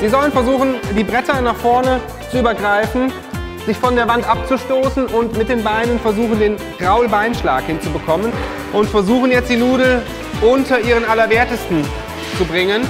Sie sollen versuchen, die Bretter nach vorne zu übergreifen, sich von der Wand abzustoßen und mit den Beinen versuchen, den Graulbeinschlag hinzubekommen und versuchen jetzt die Nudel unter ihren Allerwertesten zu bringen.